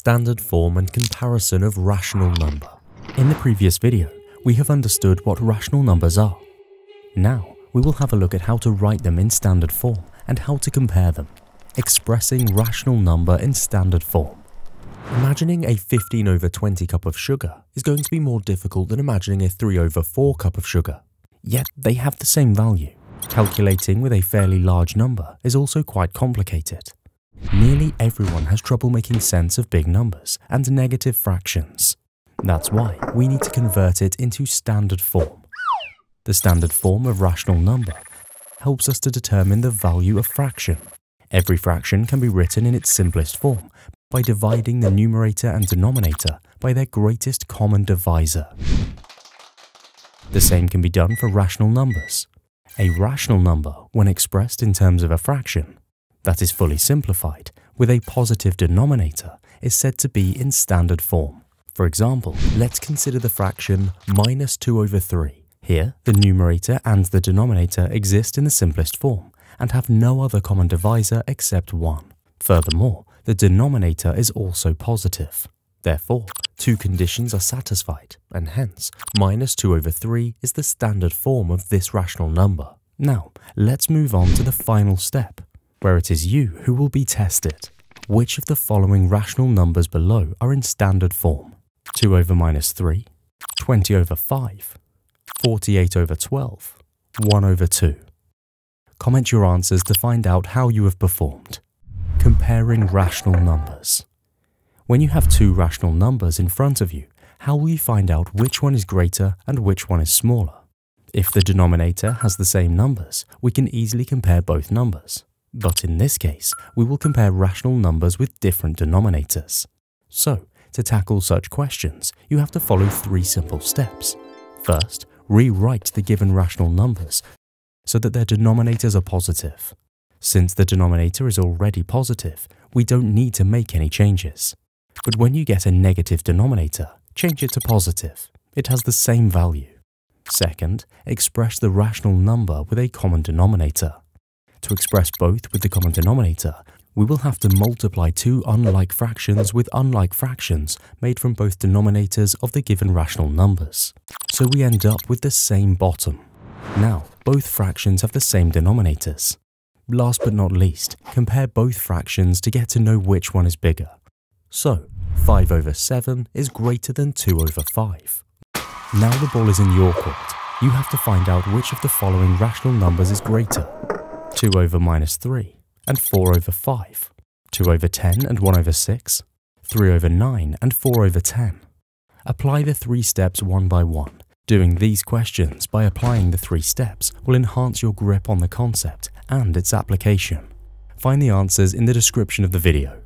standard form and comparison of rational number. In the previous video, we have understood what rational numbers are. Now, we will have a look at how to write them in standard form and how to compare them, expressing rational number in standard form. Imagining a 15 over 20 cup of sugar is going to be more difficult than imagining a 3 over 4 cup of sugar. Yet they have the same value. Calculating with a fairly large number is also quite complicated. Nearly everyone has trouble making sense of big numbers and negative fractions. That's why we need to convert it into standard form. The standard form of rational number helps us to determine the value of fraction. Every fraction can be written in its simplest form by dividing the numerator and denominator by their greatest common divisor. The same can be done for rational numbers. A rational number, when expressed in terms of a fraction, that is fully simplified, with a positive denominator, is said to be in standard form. For example, let's consider the fraction minus 2 over 3. Here, the numerator and the denominator exist in the simplest form and have no other common divisor except 1. Furthermore, the denominator is also positive. Therefore, two conditions are satisfied, and hence, minus 2 over 3 is the standard form of this rational number. Now, let's move on to the final step, where it is you who will be tested. Which of the following rational numbers below are in standard form? 2 over minus 3, 20 over 5, 48 over 12, 1 over 2. Comment your answers to find out how you have performed. Comparing rational numbers. When you have two rational numbers in front of you, how will you find out which one is greater and which one is smaller? If the denominator has the same numbers, we can easily compare both numbers. But in this case, we will compare rational numbers with different denominators. So, to tackle such questions, you have to follow three simple steps. First, rewrite the given rational numbers so that their denominators are positive. Since the denominator is already positive, we don't need to make any changes. But when you get a negative denominator, change it to positive. It has the same value. Second, express the rational number with a common denominator. To express both with the common denominator, we will have to multiply two unlike fractions with unlike fractions made from both denominators of the given rational numbers. So we end up with the same bottom. Now, both fractions have the same denominators. Last but not least, compare both fractions to get to know which one is bigger. So, 5 over 7 is greater than 2 over 5. Now the ball is in your court. You have to find out which of the following rational numbers is greater. 2 over minus 3 and 4 over 5, 2 over 10 and 1 over 6, 3 over 9 and 4 over 10. Apply the three steps one by one. Doing these questions by applying the three steps will enhance your grip on the concept and its application. Find the answers in the description of the video.